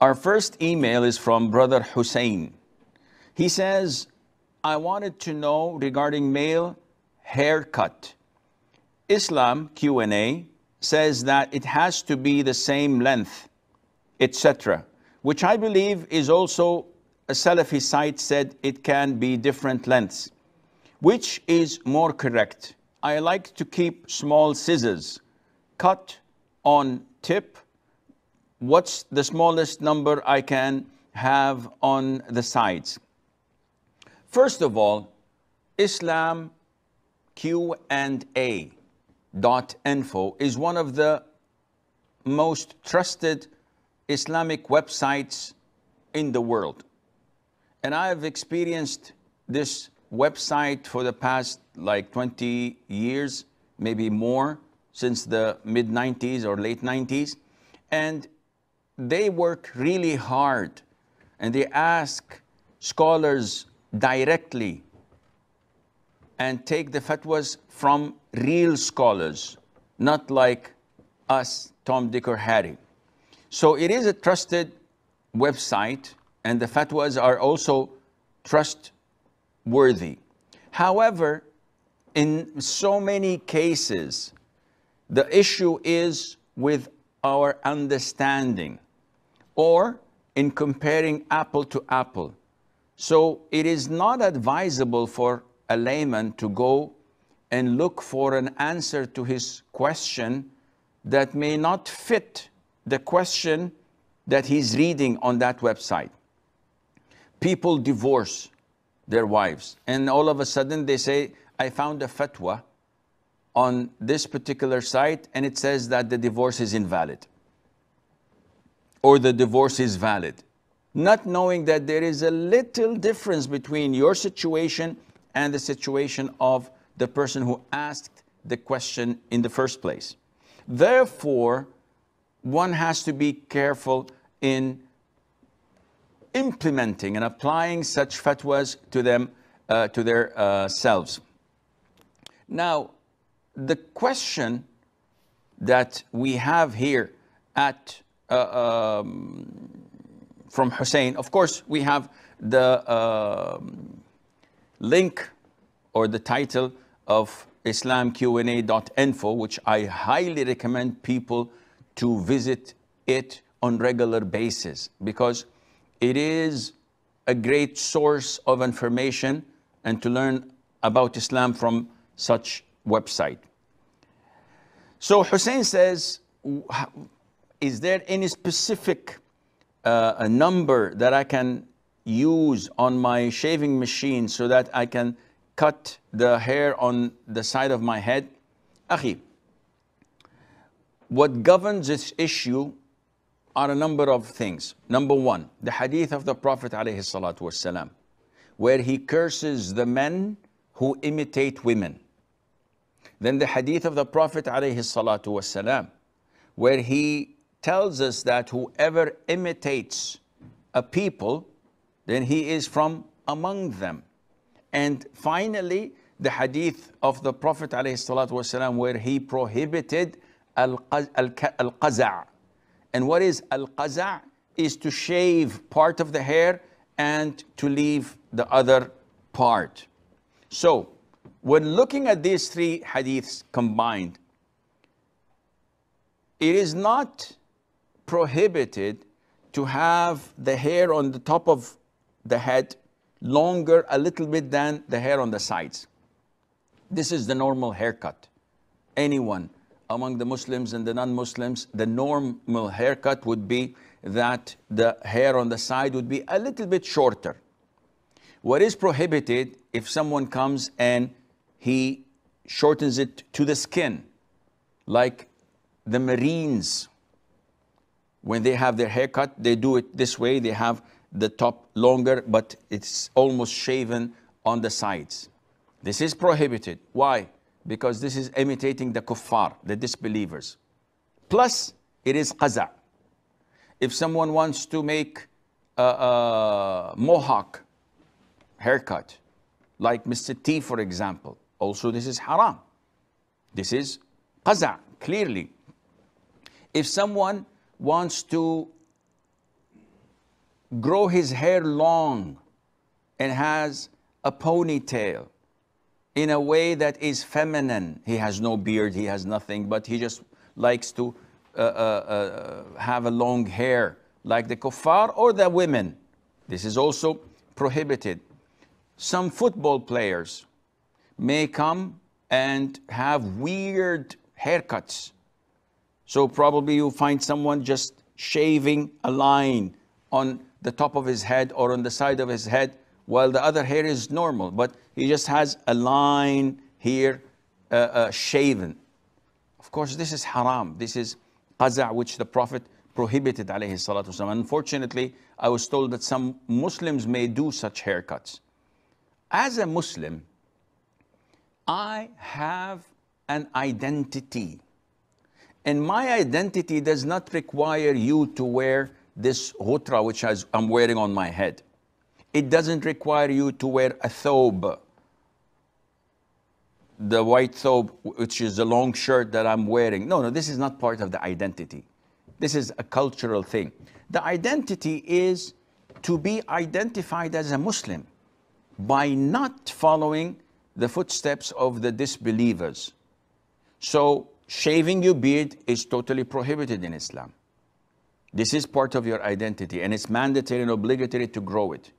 Our first email is from Brother Hussein. He says, I wanted to know regarding male haircut. Islam Q&A says that it has to be the same length, etc., which I believe is also a Salafi site said it can be different lengths. Which is more correct? I like to keep small scissors, cut on tip. What's the smallest number I can have on the sides? First of all, Islam Q&A dot info is one of the most trusted Islamic websites in the world. And I have experienced this website for the past like 20 years, maybe more, since the mid 90s or late 90s. And they work really hard and they ask scholars directly and take the fatwas from real scholars, not like us, Tom, Dick, or Harry. So it is a trusted website, and the fatwas are also trustworthy. However, in so many cases, the issue is with our understanding or in comparing apple to apple. So it is not advisable for a layman to go and look for an answer to his question that may not fit the question that he's reading on that website. People divorce their wives, and all of a sudden they say, I found a fatwa on this particular site, and it says that the divorce is invalid or the divorce is valid. Not knowing that there is a little difference between your situation and the situation of the person who asked the question in the first place. Therefore, one has to be careful in implementing and applying such fatwas to them, uh, to their uh, selves. Now, the question that we have here at uh, um, from Hussein, of course, we have the um, link or the title of islamqa.info, which I highly recommend people to visit it on regular basis because it is a great source of information and to learn about Islam from such website. So Hussein says, is there any specific uh, a number that I can use on my shaving machine so that I can cut the hair on the side of my head? Akhi, what governs this issue are a number of things. Number one, the hadith of the Prophet والسلام, where he curses the men who imitate women. Then the hadith of the Prophet والسلام, where he tells us that whoever imitates a people, then he is from among them. And finally, the hadith of the Prophet ﷺ where he prohibited al-qaza'. And what is al-qaza' is to shave part of the hair and to leave the other part. So, when looking at these three hadiths combined, it is not prohibited to have the hair on the top of the head longer a little bit than the hair on the sides. This is the normal haircut. Anyone among the Muslims and the non-Muslims, the normal haircut would be that the hair on the side would be a little bit shorter. What is prohibited if someone comes and he shortens it to the skin, like the Marines when they have their haircut, they do it this way. They have the top longer, but it's almost shaven on the sides. This is prohibited. Why? Because this is imitating the kuffar, the disbelievers. Plus, it is qaza. If someone wants to make a, a mohawk haircut, like Mr. T, for example, also this is haram. This is qaza, clearly. If someone wants to grow his hair long and has a ponytail in a way that is feminine. He has no beard, he has nothing, but he just likes to uh, uh, uh, have a long hair like the kuffar or the women. This is also prohibited. Some football players may come and have weird haircuts. So probably you find someone just shaving a line on the top of his head or on the side of his head while the other hair is normal, but he just has a line here uh, uh, shaven. Of course, this is haram. This is qaza' which the Prophet prohibited alayhi salatu wasalam. Unfortunately, I was told that some Muslims may do such haircuts. As a Muslim, I have an identity. And my identity does not require you to wear this ghutra which I'm wearing on my head. It doesn't require you to wear a thobe, the white thobe, which is the long shirt that I'm wearing. No, no, this is not part of the identity. This is a cultural thing. The identity is to be identified as a Muslim by not following the footsteps of the disbelievers. So, shaving your beard is totally prohibited in Islam. This is part of your identity, and it's mandatory and obligatory to grow it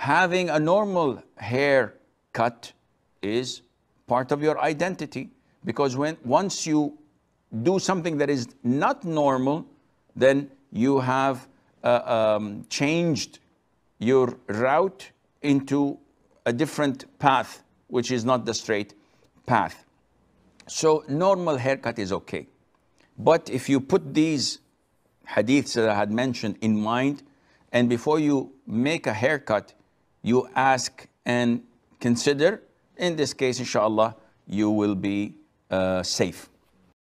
having a normal hair cut is part of your identity because when once you do something that is not normal, then you have uh, um, changed your route into a different path, which is not the straight path. So normal haircut is okay. But if you put these hadiths that I had mentioned in mind, and before you make a haircut, you ask and consider. In this case, inshallah, you will be uh, safe.